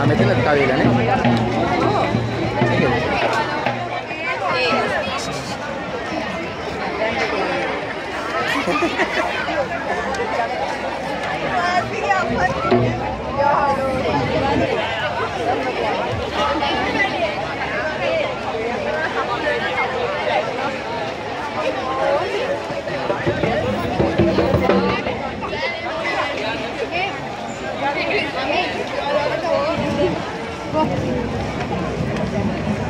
a meterle el cabello, ¿eh? Thank you. Thank you.